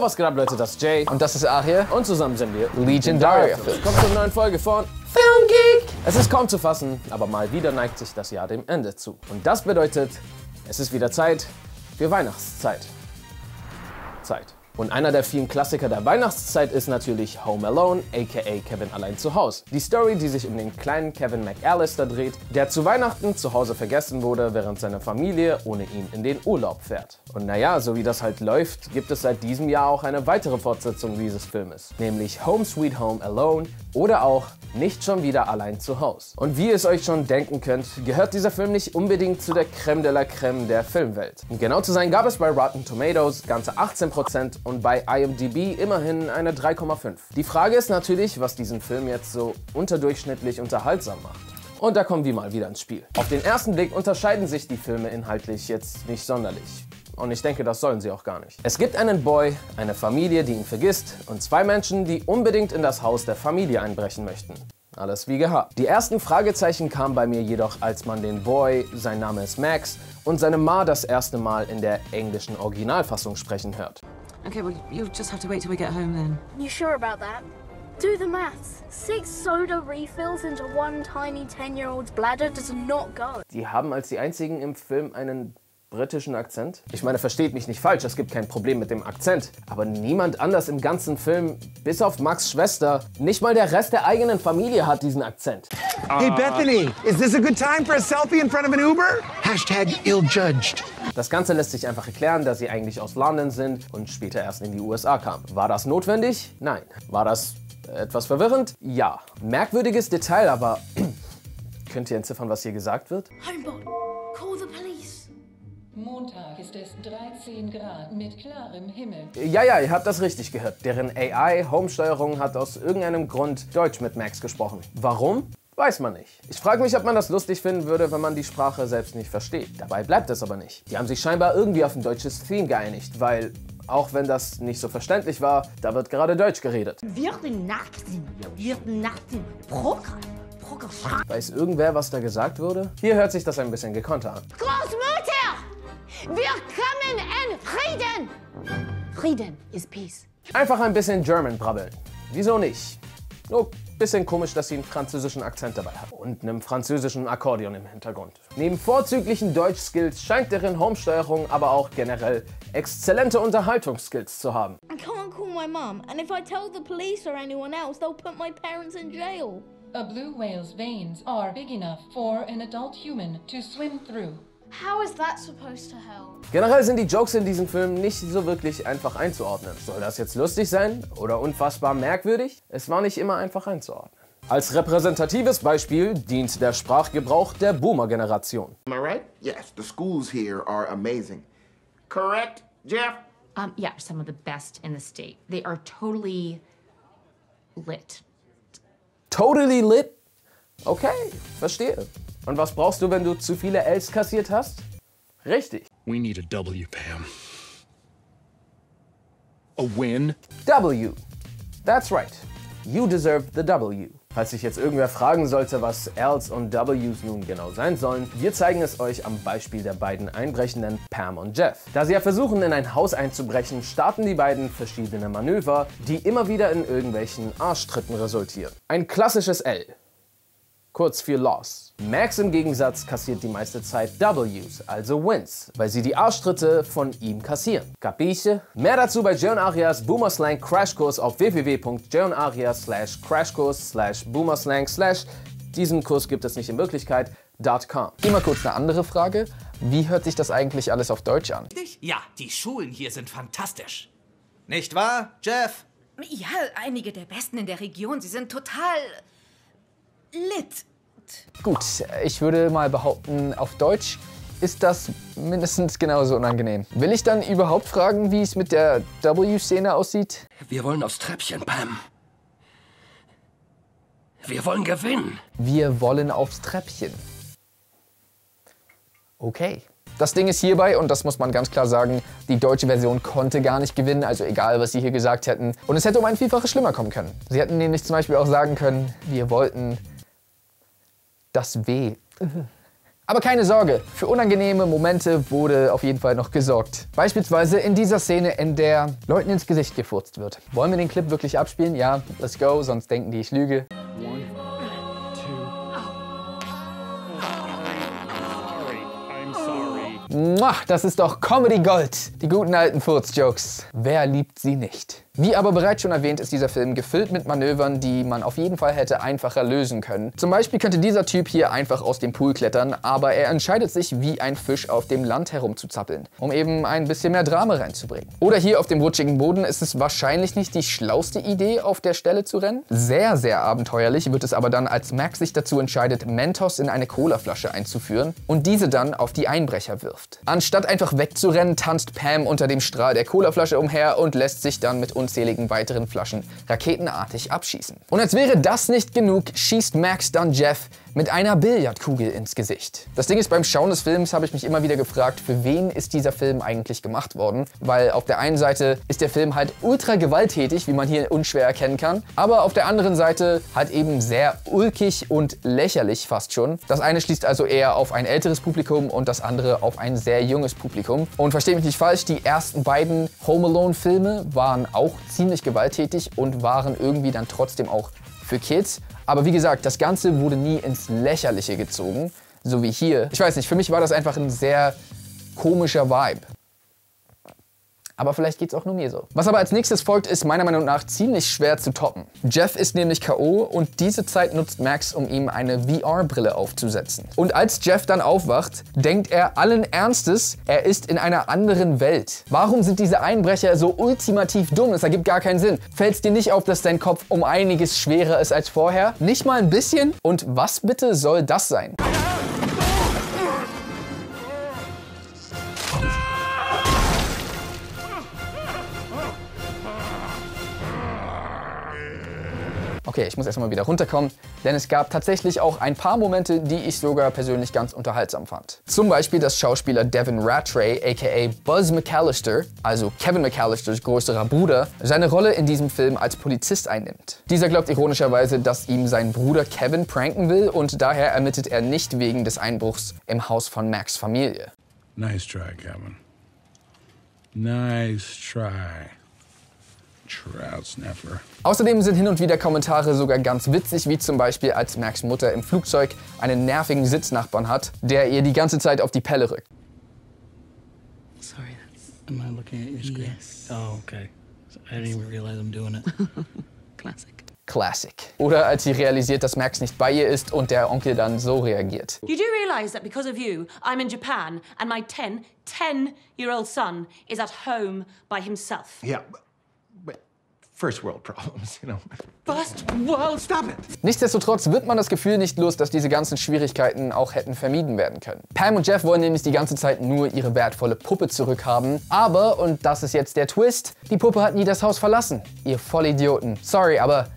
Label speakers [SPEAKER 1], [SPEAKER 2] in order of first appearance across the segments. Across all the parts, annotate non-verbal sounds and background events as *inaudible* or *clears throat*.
[SPEAKER 1] Yo, was geht ab, Leute? Das ist Jay.
[SPEAKER 2] Und das ist Ahir.
[SPEAKER 1] Und zusammen sind wir
[SPEAKER 2] Legendaria
[SPEAKER 1] Films. Kommt zur neuen Folge von Film Geek. Es ist kaum zu fassen, aber mal wieder neigt sich das Jahr dem Ende zu. Und das bedeutet, es ist wieder Zeit für Weihnachtszeit. Zeit. Und einer der vielen Klassiker der Weihnachtszeit ist natürlich Home Alone, aka Kevin allein zu Hause. Die Story, die sich um den kleinen Kevin McAllister dreht, der zu Weihnachten zu Hause vergessen wurde, während seine Familie ohne ihn in den Urlaub fährt. Und naja, so wie das halt läuft, gibt es seit diesem Jahr auch eine weitere Fortsetzung dieses Filmes, nämlich Home Sweet Home Alone oder auch Nicht schon wieder allein zu Hause. Und wie ihr es euch schon denken könnt, gehört dieser Film nicht unbedingt zu der Creme de la Creme der Filmwelt. Um genau zu sein, gab es bei Rotten Tomatoes ganze 18% und bei IMDb immerhin eine 3,5. Die Frage ist natürlich, was diesen Film jetzt so unterdurchschnittlich unterhaltsam macht. Und da kommen wir mal wieder ins Spiel. Auf den ersten Blick unterscheiden sich die Filme inhaltlich jetzt nicht sonderlich. Und ich denke, das sollen sie auch gar nicht. Es gibt einen Boy, eine Familie, die ihn vergisst und zwei Menschen, die unbedingt in das Haus der Familie einbrechen möchten. Alles wie gehabt. Die ersten Fragezeichen kamen bei mir jedoch, als man den Boy, sein Name ist Max, und seine Ma das erste Mal in der englischen Originalfassung sprechen hört.
[SPEAKER 3] Okay, well, you'll just have to wait till we get home then.
[SPEAKER 4] You sure about that? Do the maths. Six soda refills into one tiny 10 year old's bladder does not go.
[SPEAKER 1] Die haben als die einzigen im Film einen britischen Akzent? Ich meine, versteht mich nicht falsch, es gibt kein Problem mit dem Akzent. Aber niemand anders im ganzen Film, bis auf Max Schwester, nicht mal der Rest der eigenen Familie hat diesen Akzent.
[SPEAKER 5] Hey, Bethany, is this a good time for a selfie in front of an Uber? Hashtag ill-judged.
[SPEAKER 1] Das Ganze lässt sich einfach erklären, da sie eigentlich aus London sind und später erst in die USA kamen. War das notwendig? Nein. War das etwas verwirrend? Ja. Merkwürdiges Detail, aber *clears throat* könnt ihr entziffern, was hier gesagt wird?
[SPEAKER 4] Police.
[SPEAKER 6] Montag ist es 13 Grad mit klarem Himmel.
[SPEAKER 1] Ja, ja, ihr habt das richtig gehört. Deren AI-Home-Steuerung hat aus irgendeinem Grund Deutsch mit Max gesprochen. Warum? Weiß man nicht. Ich frage mich, ob man das lustig finden würde, wenn man die Sprache selbst nicht versteht. Dabei bleibt es aber nicht. Die haben sich scheinbar irgendwie auf ein deutsches Theme geeinigt, weil auch wenn das nicht so verständlich war, da wird gerade Deutsch geredet.
[SPEAKER 7] Wir nachten, wir nachten, Programm, Programm.
[SPEAKER 1] Weiß irgendwer, was da gesagt wurde? Hier hört sich das ein bisschen gekonter an.
[SPEAKER 7] Großmutter, wir kommen in Frieden. Frieden is peace.
[SPEAKER 1] Einfach ein bisschen German brabbeln. Wieso nicht? Nur bisschen komisch, dass sie einen französischen Akzent dabei hat. Und einem französischen Akkordeon im Hintergrund. Neben vorzüglichen Deutsch-Skills scheint deren Home-Steuerung aber auch generell exzellente Unterhaltungsskills zu haben.
[SPEAKER 4] I can't call my mum, and if I tell the police or anyone else, they'll put my parents in jail.
[SPEAKER 6] A blue whale's veins are big enough for an adult human to swim through.
[SPEAKER 4] How is that supposed to help?
[SPEAKER 1] Generell sind die Jokes in diesem Film nicht so wirklich einfach einzuordnen. Soll das jetzt lustig sein oder unfassbar merkwürdig? Es war nicht immer einfach einzuordnen. Als repräsentatives Beispiel dient der Sprachgebrauch der Boomer-Generation.
[SPEAKER 8] Am I right? Yes, the schools here are amazing. Correct, Jeff?
[SPEAKER 9] Um, yeah, some of the best in the state. They are totally lit.
[SPEAKER 1] Totally lit? Okay, verstehe. Und was brauchst du, wenn du zu viele Ls kassiert hast? Richtig.
[SPEAKER 5] We need a W, Pam. A win?
[SPEAKER 1] W. That's right. You deserve the W. Falls sich jetzt irgendwer fragen sollte, was Ls und Ws nun genau sein sollen, wir zeigen es euch am Beispiel der beiden Einbrechenden Pam und Jeff. Da sie ja versuchen, in ein Haus einzubrechen, starten die beiden verschiedene Manöver, die immer wieder in irgendwelchen Arschtritten resultieren. Ein klassisches L. Kurz für Loss. Max im Gegensatz kassiert die meiste Zeit Ws, also Wins, weil sie die Arschtritte von ihm kassieren. Capisce? Mehr dazu bei John Arias Boomerslang Crashkurs auf www.johnarias slash crashkurs slash boomerslang slash diesen Kurs gibt es nicht in Wirklichkeit.com.
[SPEAKER 2] Immer kurz eine andere Frage. Wie hört sich das eigentlich alles auf Deutsch an?
[SPEAKER 10] Ja, die Schulen hier sind fantastisch. Nicht wahr, Jeff?
[SPEAKER 11] Ja, einige der besten in der Region. Sie sind total lit.
[SPEAKER 2] Gut, ich würde mal behaupten, auf Deutsch ist das mindestens genauso unangenehm. Will ich dann überhaupt fragen, wie es mit der W-Szene aussieht?
[SPEAKER 10] Wir wollen aufs Treppchen, Pam. Wir wollen gewinnen.
[SPEAKER 2] Wir wollen aufs Treppchen. Okay. Das Ding ist hierbei, und das muss man ganz klar sagen, die deutsche Version konnte gar nicht gewinnen, also egal, was sie hier gesagt hätten. Und es hätte um ein Vielfaches schlimmer kommen können. Sie hätten nämlich zum Beispiel auch sagen können, wir wollten das W. Aber keine Sorge, für unangenehme Momente wurde auf jeden Fall noch gesorgt. Beispielsweise in dieser Szene, in der Leuten ins Gesicht gefurzt wird. Wollen wir den Clip wirklich abspielen? Ja, let's go, sonst denken die, ich lüge. Muah, das ist doch Comedy Gold. Die guten alten Furz-Jokes. Wer liebt sie nicht? Wie aber bereits schon erwähnt, ist dieser Film gefüllt mit Manövern, die man auf jeden Fall hätte einfacher lösen können. Zum Beispiel könnte dieser Typ hier einfach aus dem Pool klettern, aber er entscheidet sich, wie ein Fisch auf dem Land herumzuzappeln, um eben ein bisschen mehr Drama reinzubringen. Oder hier auf dem rutschigen Boden ist es wahrscheinlich nicht die schlauste Idee, auf der Stelle zu rennen. Sehr, sehr abenteuerlich wird es aber dann, als Max sich dazu entscheidet, Mentos in eine Colaflasche einzuführen und diese dann auf die Einbrecher wirft. Anstatt einfach wegzurennen, tanzt Pam unter dem Strahl der Colaflasche umher und lässt sich dann mit unzähligen weiteren Flaschen raketenartig abschießen. Und als wäre das nicht genug, schießt Max dann Jeff mit einer Billardkugel ins Gesicht. Das Ding ist, beim Schauen des Films habe ich mich immer wieder gefragt, für wen ist dieser Film eigentlich gemacht worden? Weil auf der einen Seite ist der Film halt ultra gewalttätig, wie man hier unschwer erkennen kann, aber auf der anderen Seite halt eben sehr ulkig und lächerlich fast schon. Das eine schließt also eher auf ein älteres Publikum und das andere auf ein sehr junges Publikum. Und versteht mich nicht falsch, die ersten beiden Home Alone Filme waren auch ziemlich gewalttätig und waren irgendwie dann trotzdem auch für Kids. Aber wie gesagt, das Ganze wurde nie ins Lächerliche gezogen, so wie hier. Ich weiß nicht, für mich war das einfach ein sehr komischer Vibe. Aber vielleicht geht's auch nur mir so. Was aber als nächstes folgt, ist meiner Meinung nach ziemlich schwer zu toppen. Jeff ist nämlich K.O. und diese Zeit nutzt Max, um ihm eine VR-Brille aufzusetzen. Und als Jeff dann aufwacht, denkt er allen Ernstes, er ist in einer anderen Welt. Warum sind diese Einbrecher so ultimativ dumm? Das ergibt gar keinen Sinn. Fällt's dir nicht auf, dass dein Kopf um einiges schwerer ist als vorher? Nicht mal ein bisschen? Und was bitte soll das sein? Okay, ich muss erstmal wieder runterkommen, denn es gab tatsächlich auch ein paar Momente, die ich sogar persönlich ganz unterhaltsam fand. Zum Beispiel, dass Schauspieler Devin Rattray, aka Buzz McAllister, also Kevin McAllisters größerer Bruder, seine Rolle in diesem Film als Polizist einnimmt. Dieser glaubt ironischerweise, dass ihm sein Bruder Kevin pranken will und daher ermittelt er nicht wegen des Einbruchs im Haus von Max Familie.
[SPEAKER 12] Nice try, Kevin. Nice try.
[SPEAKER 2] Außerdem sind hin und wieder Kommentare sogar ganz witzig, wie zum Beispiel als Max Mutter im Flugzeug einen nervigen Sitznachbarn hat, der ihr die ganze Zeit auf die Pelle rückt.
[SPEAKER 13] Sorry. Am I looking at your screen? Yes. Oh, okay. I didn't even realize I'm doing it. *laughs*
[SPEAKER 3] Classic.
[SPEAKER 2] Classic. Oder als sie realisiert, dass Max nicht bei ihr ist und der Onkel dann so reagiert.
[SPEAKER 14] You do realize that because of you, I'm in Japan and my 10, 10 year old son is at home by himself.
[SPEAKER 5] Yeah, first world *laughs* problems, you know.
[SPEAKER 14] First
[SPEAKER 5] world, stop it!
[SPEAKER 2] Nichtsdestotrotz wird man das Gefühl nicht los, dass diese ganzen Schwierigkeiten auch hätten vermieden werden können. Pam und Jeff wollen nämlich die ganze Zeit nur ihre wertvolle Puppe zurückhaben. Aber, und das ist jetzt der Twist, die Puppe hat nie das Haus verlassen. Ihr Vollidioten. Sorry, aber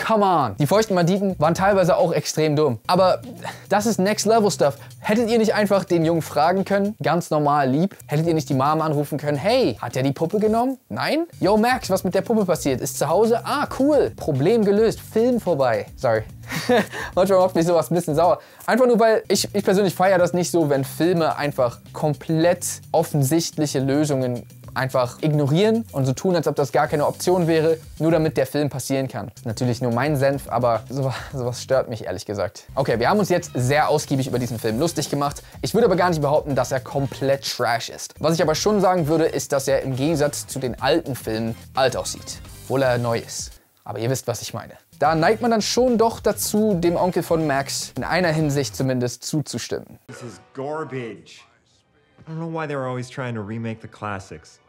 [SPEAKER 2] Come on. Die feuchten Banditen waren teilweise auch extrem dumm. Aber das ist Next Level Stuff. Hättet ihr nicht einfach den Jungen fragen können? Ganz normal lieb. Hättet ihr nicht die Mom anrufen können? Hey, hat er die Puppe genommen? Nein? Yo Max, was mit der Puppe passiert? Ist zu Hause? Ah, cool. Problem gelöst. Film vorbei. Sorry. *laughs* Manchmal macht mich sowas ein bisschen sauer. Einfach nur, weil ich, ich persönlich feiere das nicht so, wenn Filme einfach komplett offensichtliche Lösungen einfach ignorieren und so tun, als ob das gar keine Option wäre, nur damit der Film passieren kann. Natürlich nur mein Senf, aber sowas, sowas stört mich ehrlich gesagt. Okay, wir haben uns jetzt sehr ausgiebig über diesen Film lustig gemacht. Ich würde aber gar nicht behaupten, dass er komplett Trash ist. Was ich aber schon sagen würde, ist, dass er im Gegensatz zu den alten Filmen alt aussieht, obwohl er neu ist. Aber ihr wisst, was ich meine. Da neigt man dann schon doch dazu, dem Onkel von Max in einer Hinsicht zumindest zuzustimmen.
[SPEAKER 15] This is garbage. I don't know why they were always trying to remake the classics.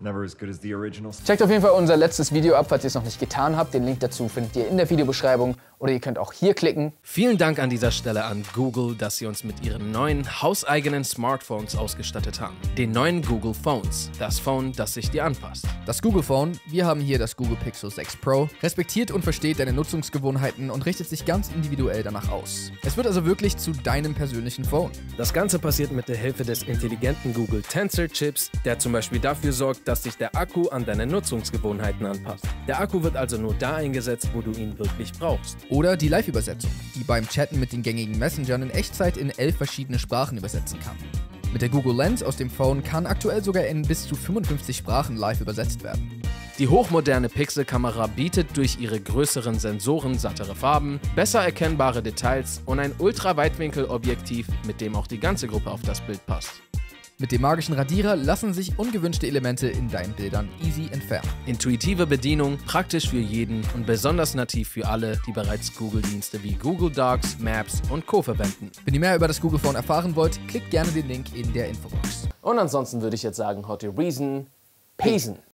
[SPEAKER 15] Never as good as the originals.
[SPEAKER 2] Checkt auf jeden Fall unser letztes Video ab, falls ihr es noch nicht getan habt. Den Link dazu findet ihr in der Videobeschreibung oder ihr könnt auch hier klicken.
[SPEAKER 1] Vielen Dank an dieser Stelle an Google, dass sie uns mit ihren neuen hauseigenen Smartphones ausgestattet haben. Den neuen Google Phones. Das Phone, das sich dir anpasst.
[SPEAKER 2] Das Google Phone, wir haben hier das Google Pixel 6 Pro, respektiert und versteht deine Nutzungsgewohnheiten und richtet sich ganz individuell danach aus. Es wird also wirklich zu deinem persönlichen Phone.
[SPEAKER 1] Das Ganze passiert mit der Hilfe des intelligenten Google Tensor Chips, der zum Beispiel dafür sorgt, dass sich der Akku an deine Nutzungsgewohnheiten anpasst. Der Akku wird also nur da eingesetzt, wo du ihn wirklich brauchst.
[SPEAKER 2] Oder die Live-Übersetzung, die beim Chatten mit den gängigen Messengern in Echtzeit in elf verschiedene Sprachen übersetzen kann. Mit der Google Lens aus dem Phone kann aktuell sogar in bis zu 55 Sprachen live übersetzt werden.
[SPEAKER 1] Die hochmoderne Pixelkamera bietet durch ihre größeren Sensoren sattere Farben, besser erkennbare Details und ein Ultraweitwinkelobjektiv, mit dem auch die ganze Gruppe auf das Bild passt.
[SPEAKER 2] Mit dem magischen Radierer lassen sich ungewünschte Elemente in deinen Bildern easy entfernen.
[SPEAKER 1] Intuitive Bedienung, praktisch für jeden und besonders nativ für alle, die bereits Google-Dienste wie Google Docs, Maps und Co. verwenden.
[SPEAKER 2] Wenn ihr mehr über das Google Phone erfahren wollt, klickt gerne den Link in der Infobox.
[SPEAKER 1] Und ansonsten würde ich jetzt sagen, how to reason, Pesen.